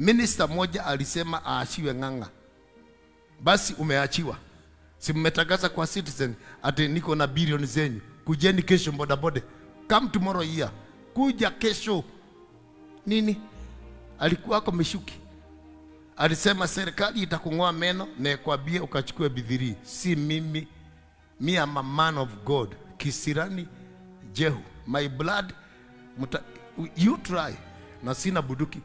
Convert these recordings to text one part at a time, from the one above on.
Minister moja alisema aachiwe Ng'ang'a, basi umeachiwa. Si mmetangaza kwa Citizen ati niko na bilioni zenyu, kujeni kesho bodaboda, come tomorrow here, kuja kesho. Nini? Alikuwa ako Meshuki alisema serikali itakung'oa meno na ikwambie ukachukue bidhirii. Si mimi, me am a man of God. Kisirani Jehu, my blood muta, you try, na sina buduki,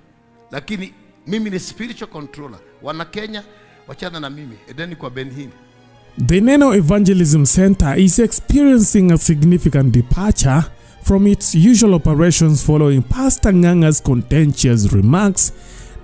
lakini mimi ni spiritual controller. Wana Kenya, wachana na mimi, edeni kwa Ben hili. The Neno Evangelism Center is experiencing a significant departure from its usual operations following Pastor Nganga's contentious remarks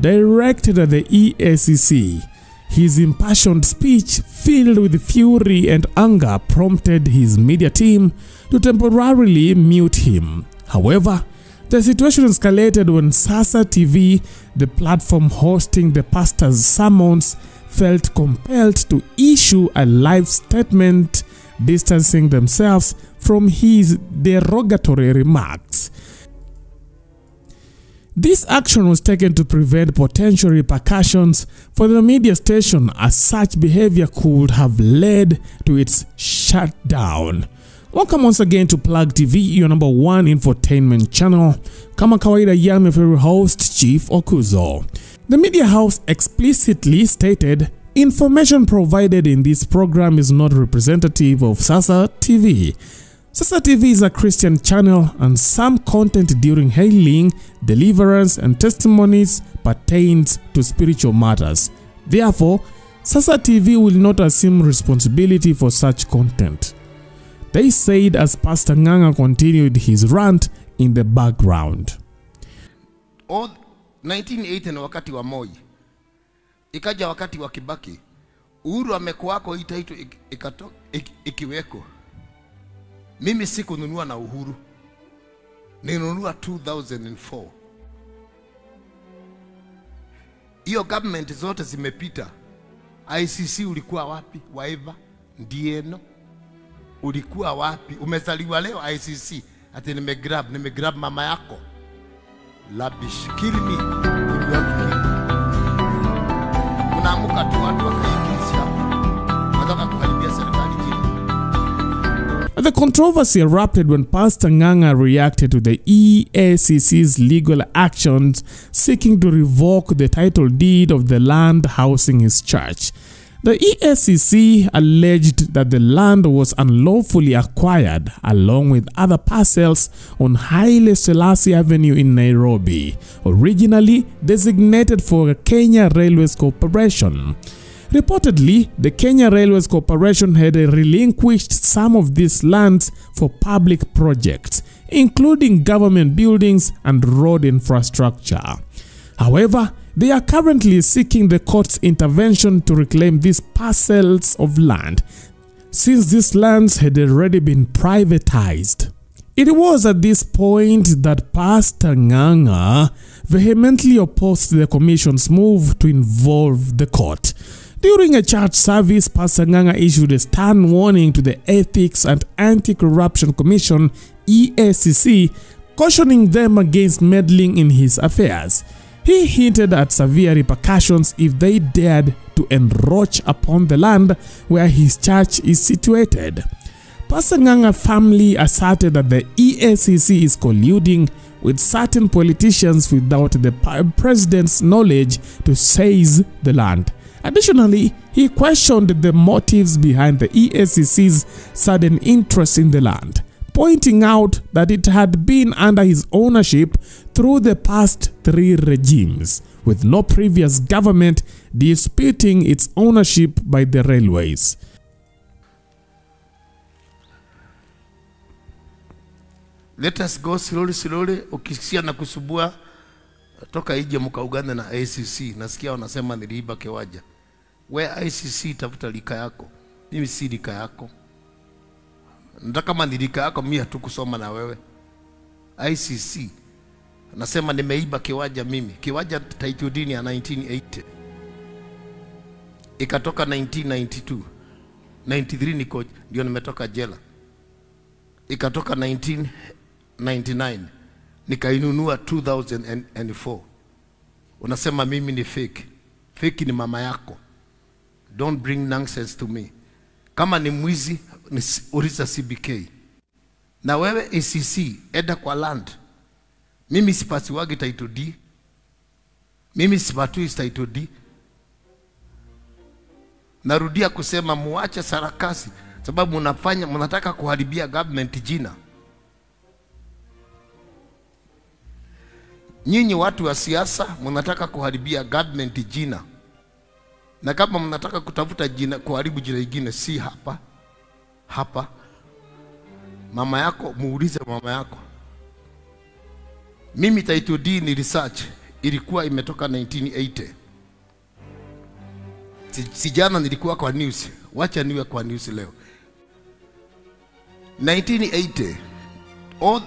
directed at the EACC. His impassioned speech, filled with fury and anger, prompted his media team to temporarily mute him. However, the situation escalated when Sasa TV, the platform hosting the pastor's sermons, felt compelled to issue a live statement distancing themselves from his derogatory remarks. This action was taken to prevent potential repercussions for the media station as such behavior could have led to its shutdown. Welcome once again to Plug TV, your number one infotainment channel. Kama kawaida, your favorite host, Chief Okuzo. The media house explicitly stated information provided in this program is not representative of Sasa TV. Sasa TV is a Christian channel and some content during healing, deliverance, and testimonies pertains to spiritual matters. Therefore, Sasa TV will not assume responsibility for such content. They said as Pastor Nganga continued his rant in the background. All 1980 na wakati wa Moi, ikaja wakati wa Kibaki, Uhuru amekuwako, hii title ik- ikiweko. Mimi sikununua na Uhuru, ninunua 2004. Hiyo government zote zimepita. ICC ulikuwa wapi? Waiva Ndieno ulikuwa wapi? Umezaliwa leo ICC ati nimegrab nimegrab mama yako labish kill me. Unaamuka tu watu wakaingilisha wanataka kuharibia serikali jina. The controversy erupted when Pastor Nganga reacted to the EACC's legal actions seeking to revoke the title deed of the land housing his church. The ESCC alleged that the land was unlawfully acquired along with other parcels on Haile Selassie Avenue in Nairobi, originally designated for Kenya Railways Corporation. Reportedly, the Kenya Railways Corporation had relinquished some of these lands for public projects, including government buildings and road infrastructure. However, they are currently seeking the court's intervention to reclaim these parcels of land, since these lands had already been privatized. It was at this point that Pastor Nganga vehemently opposed the commission's move to involve the court. During a church service, Pastor Nganga issued a stern warning to the Ethics and Anti-Corruption Commission EACC, cautioning them against meddling in his affairs. He hinted at severe repercussions if they dared to encroach upon the land where his church is situated. Pasanganga Nganga family asserted that the EACC is colluding with certain politicians without the president's knowledge to seize the land. Additionally, he questioned the motives behind the EACC's sudden interest in the land, pointing out that it had been under his ownership through the past three regimes, with no previous government disputing its ownership by the railways. Let us go slowly slowly. Ukisikia na kusubua toka ije mkaugane na ICC. Nasikia wanasema niliiba Kewaja. We ICC, tafuta lika yako. Mimi si lika yako. Nataka kama nilika yako, mimi hatukusoma na wewe. ICC nasema nimeiba kiwaja mimi. Kiwaja Taitudini ya 1980 ikatoka 1992 93 niko ndio nimetoka jela ikatoka 1999 nikainunua 2004 unasema mimi ni fake. Fake ni mama yako. Don't bring nonsense to me. Kama ni mwizi, uliza CBK. Na wewe ACC, enda kwa land. Mimi sipatiwagi title D. Mimi sipatui title D. Narudia kusema muache sarakasi, sababu mnafanya mnataka kuharibia government jina. Nyinyi watu wa siasa mnataka kuharibia government jina, na kama mnataka kutafuta jina, kuharibu jina lingine, si hapa hapa. Mama yako muulize mama yako. Mimi title D ni research, ilikuwa imetoka 1980 sijana si nilikuwa kwa news, wacha niwe kwa news leo. 1980 all,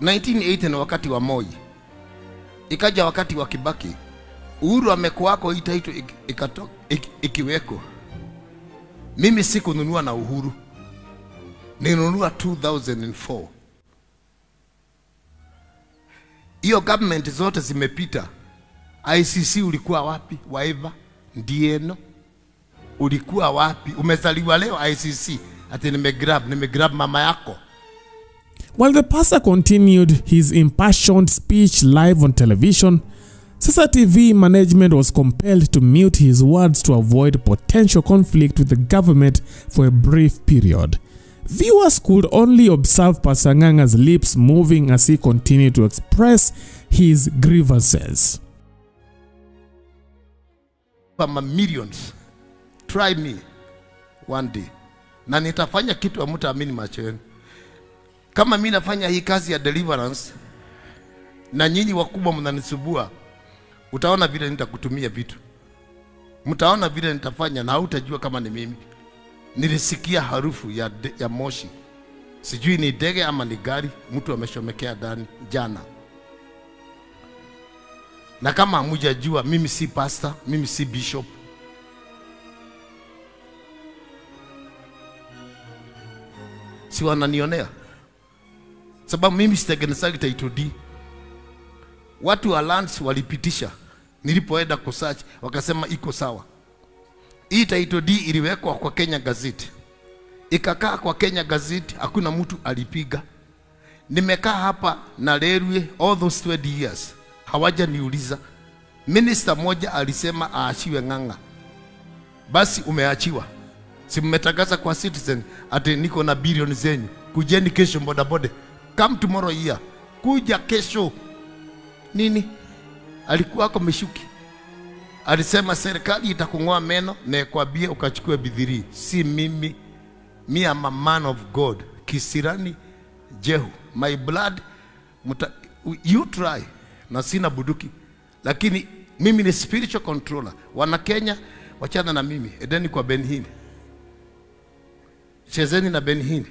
1980 na wakati wa Moi, ikaja wakati wa Kibaki, Uhuru amekuwako, hii ik- ikiweko. Mimi sikununua na Uhuru, nilinunua 2004. Hiyo government zote zimepita. ICC ulikuwa wapi? Waiva Ndieno ulikuwa wapi? Umezaliwa leo ICC ati nimegrab nimegrab mama yako. While the pastor continued his impassioned speech live on television, Sasa TV management was compelled to mute his words to avoid potential conflict with the government for a brief period. Viewers could only observe Pasanganga's lips moving as he continued to express his grievances. kama millions try me one day. Na nitafanya kitu hamtaamini macho yenu. Kama mi nafanya hii kazi ya deliverance na nyinyi wakubwa mnanisubua utaona vile nitakutumia vitu. Mtaona vile nitafanya na hautajua kama ni mimi nilisikia harufu ya, de, ya moshi. Sijui ni ndege ama ni gari mtu ameshomekea ndani jana. Na kama hamujajua mimi si pastor mimi si bishop. Si wananionea? Sababu mimi sitengenezagi title deed. watu wa lands walipitisha. Nilipoenda kusearch wakasema iko sawa hii title D iliwekwa kwa Kenya Gazette ikakaa kwa Kenya Gazette hakuna mtu alipiga. Nimekaa hapa na Lerwe all those 20 years hawajaniuliza. Minister moja alisema aachiwe Ng'ang'a, basi umeachiwa. Si mmetangaza kwa Citizen ati niko na bilioni zenyu, kujeni kesho bodaboda, come tomorrow here, kuja kesho. Nini? Alikuwa ako Mishuki alisema serikali itakung'oa meno na ikwambie ukachukue bidhirii. Si mimi, me am a man of God. Kisirani Jehu, my blood muta, you try na sina buduki, lakini mimi ni spiritual controller. Wana Kenya, wachana na mimi, edeni kwa Ben Hinn, chezeni na Ben Hinn.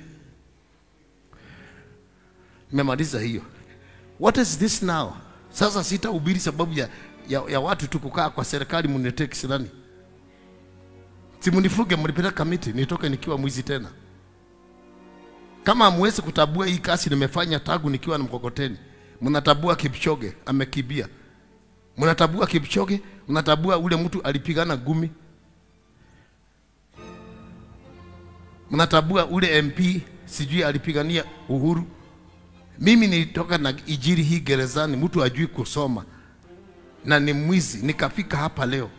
Nimemaliza hiyo. What is this now? Sasa sitahubiri sababu ya, ya, ya watu tu kukaa kwa serikali muniletee kisirani. Simunifuge, mlipeleka kamiti nitoke nikiwa mwizi tena. Kama hamwezi kutabua hii kasi nimefanya tagu nikiwa na mkokoteni, mnatabua Kipchoge amekibia, mnatabua Kipchoge, mnatabua ule mtu alipigana gumi, mnatabua ule MP sijui alipigania uhuru. Mimi nilitoka na ijiri hii gerezani, mtu ajui kusoma na ni mwizi, nikafika hapa leo.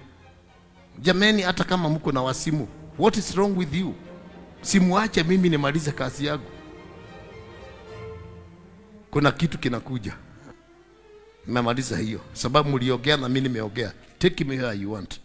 Jameni, hata kama mko na wasimu, what is wrong with you? Simuache mimi nimalize kazi yangu. Kuna kitu kinakuja. Nimemaliza hiyo sababu mliogea na mimi nimeongea. Take me where you want.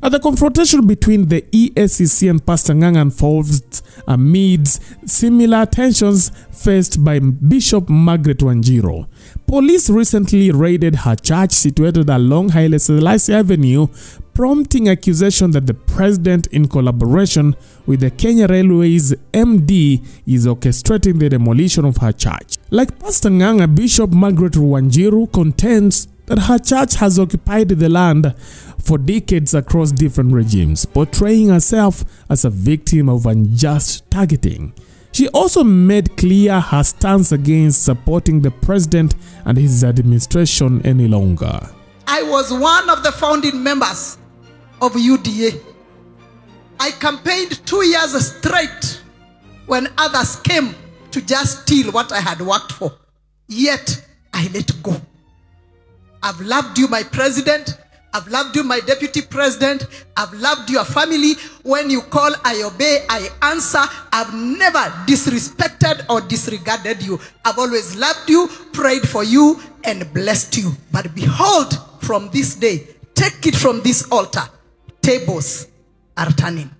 Now, the confrontation between the ESCC and Pastor Ngang unfolds amid similar tensions faced by Bishop Margaret Wanjiro. Police recently raided her church situated along Haile Selassie Avenue, prompting accusation that the president, in collaboration with the Kenya Railways MD, is orchestrating the demolition of her church. Like Pastor Nganga, Bishop Margaret Wanjiru contends that her church has occupied the land for decades across different regimes, portraying herself as a victim of unjust targeting. She also made clear her stance against supporting the president and his administration any longer. I was one of the founding members of UDA. I campaigned two years straight when others came to just steal what I had worked for. Yet I let go. I've loved you, my president. I've loved you, my deputy president. I've loved your family. When you call, I obey, I answer. I've never disrespected or disregarded you. I've always loved you, prayed for you, and blessed you. But behold, from this day, take it from this altar. Tables are turning.